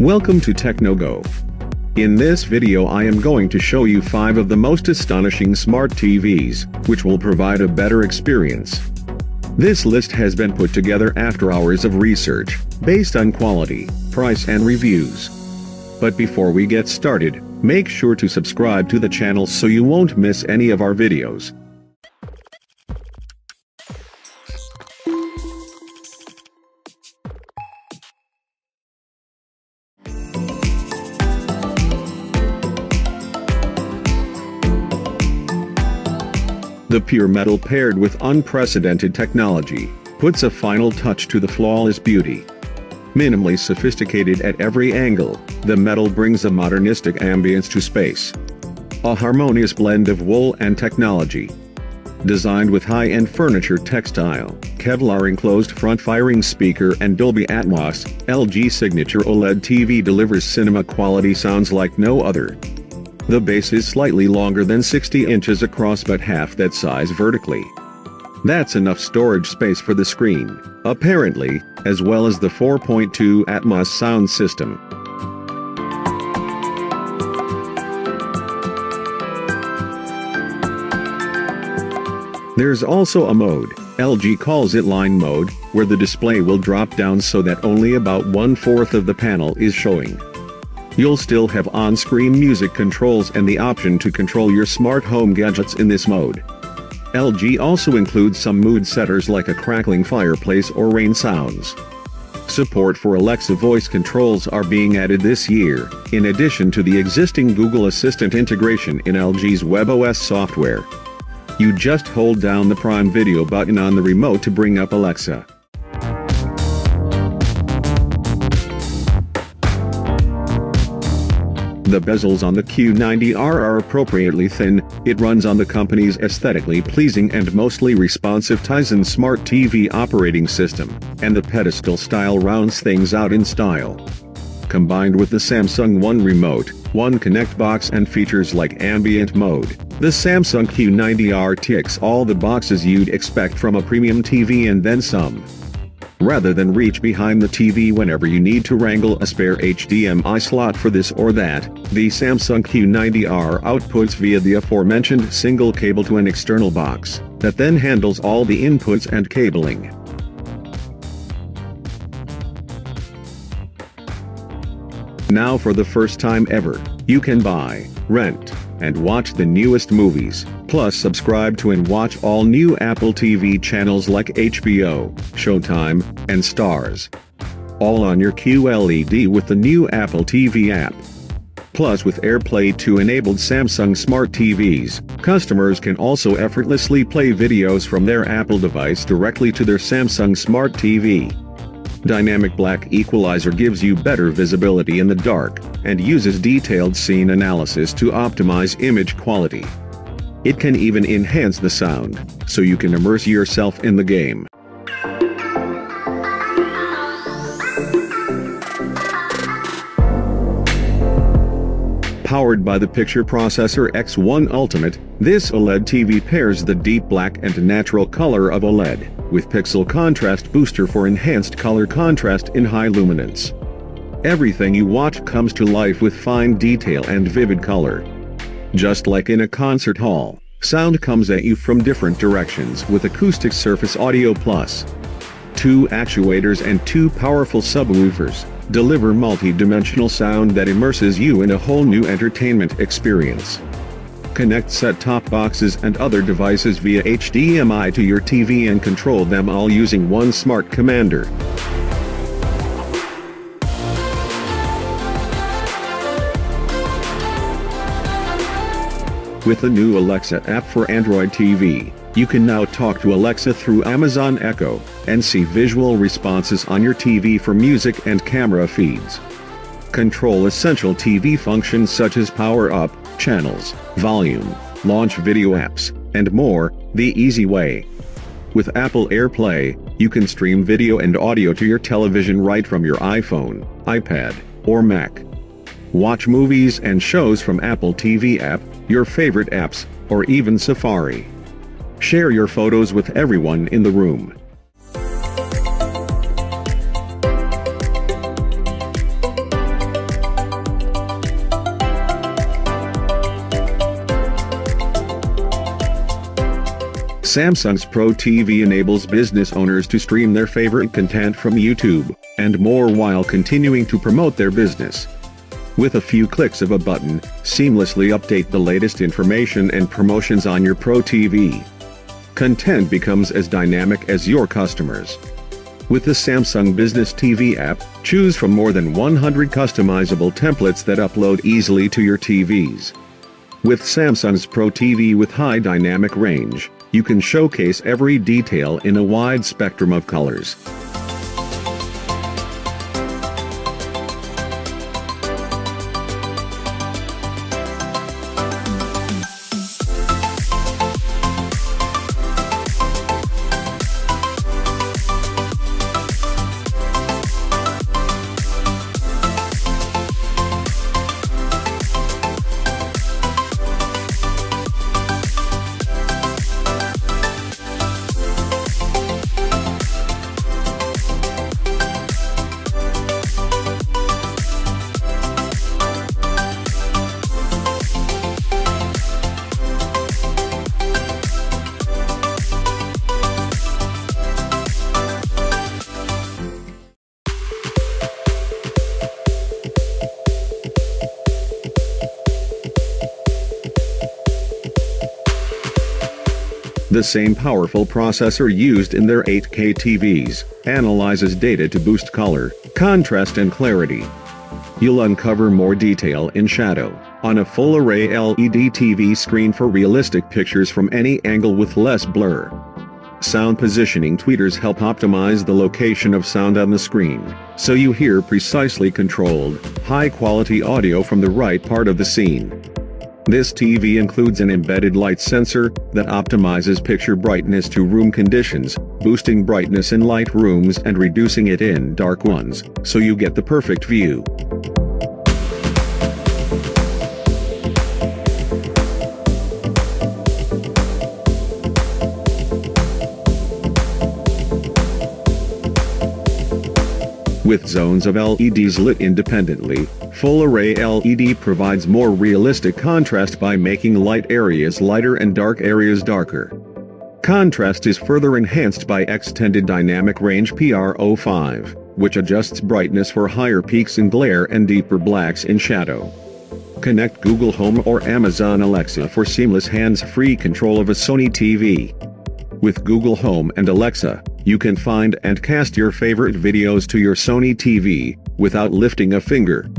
Welcome to TechnoGo. In this video I am going to show you 5 of the most astonishing smart TVs, which will provide a better experience. This list has been put together after hours of research, based on quality, price and reviews. But before we get started, make sure to subscribe to the channel so you won't miss any of our videos. The pure metal paired with unprecedented technology, puts a final touch to the flawless beauty. Minimally sophisticated at every angle, the metal brings a modernistic ambience to space. A harmonious blend of wool and technology. Designed with high-end furniture textile, Kevlar enclosed front-firing speaker and Dolby Atmos, LG Signature OLED TV delivers cinema quality sounds like no other. The base is slightly longer than 60 inches across but half that size vertically. That's enough storage space for the screen, apparently, as well as the 4.2 Atmos sound system. There's also a mode, LG calls it line mode, where the display will drop down so that only about one-fourth of the panel is showing. You'll still have on-screen music controls and the option to control your smart home gadgets in this mode. LG also includes some mood setters like a crackling fireplace or rain sounds. Support for Alexa voice controls are being added this year, in addition to the existing Google Assistant integration in LG's WebOS software. You just hold down the Prime Video button on the remote to bring up Alexa. The bezels on the Q90R are appropriately thin, it runs on the company's aesthetically pleasing and mostly responsive Tizen Smart TV operating system, and the pedestal style rounds things out in style. Combined with the Samsung One remote, One Connect box and features like ambient mode, the Samsung Q90R ticks all the boxes you'd expect from a premium TV and then some rather than reach behind the TV whenever you need to wrangle a spare HDMI slot for this or that, the Samsung Q90R outputs via the aforementioned single cable to an external box, that then handles all the inputs and cabling. Now for the first time ever, you can buy, rent, and watch the newest movies, plus subscribe to and watch all new Apple TV channels like HBO, Showtime, and Starz. All on your QLED with the new Apple TV app. Plus with AirPlay 2 enabled Samsung Smart TVs, customers can also effortlessly play videos from their Apple device directly to their Samsung Smart TV. Dynamic Black Equalizer gives you better visibility in the dark, and uses detailed scene analysis to optimize image quality. It can even enhance the sound, so you can immerse yourself in the game. Powered by the picture processor X1 Ultimate, this OLED TV pairs the deep black and natural color of OLED, with pixel contrast booster for enhanced color contrast in high luminance. Everything you watch comes to life with fine detail and vivid color. Just like in a concert hall, sound comes at you from different directions with Acoustic Surface Audio Plus. Two actuators and two powerful subwoofers, deliver multi-dimensional sound that immerses you in a whole new entertainment experience. Connect set-top boxes and other devices via HDMI to your TV and control them all using one smart commander. With the new Alexa app for Android TV, you can now talk to Alexa through Amazon Echo, and see visual responses on your TV for music and camera feeds. Control essential TV functions such as power up, channels, volume, launch video apps, and more, the easy way. With Apple AirPlay, you can stream video and audio to your television right from your iPhone, iPad, or Mac. Watch movies and shows from Apple TV app, your favorite apps, or even Safari. Share your photos with everyone in the room. Samsung's Pro TV enables business owners to stream their favorite content from YouTube, and more while continuing to promote their business. With a few clicks of a button, seamlessly update the latest information and promotions on your Pro TV. Content becomes as dynamic as your customers. With the Samsung Business TV app, choose from more than 100 customizable templates that upload easily to your TVs. With Samsung's Pro TV with high dynamic range, you can showcase every detail in a wide spectrum of colors. The same powerful processor used in their 8K TVs analyzes data to boost color, contrast and clarity. You'll uncover more detail in shadow on a full array LED TV screen for realistic pictures from any angle with less blur. Sound positioning tweeters help optimize the location of sound on the screen, so you hear precisely controlled, high-quality audio from the right part of the scene. This TV includes an embedded light sensor that optimizes picture brightness to room conditions, boosting brightness in light rooms and reducing it in dark ones, so you get the perfect view. With zones of LEDs lit independently, Full Array LED provides more realistic contrast by making light areas lighter and dark areas darker. Contrast is further enhanced by Extended Dynamic Range PRO, which adjusts brightness for higher peaks in glare and deeper blacks in shadow. Connect Google Home or Amazon Alexa for seamless hands-free control of a Sony TV. With Google Home and Alexa, you can find and cast your favorite videos to your Sony TV, without lifting a finger.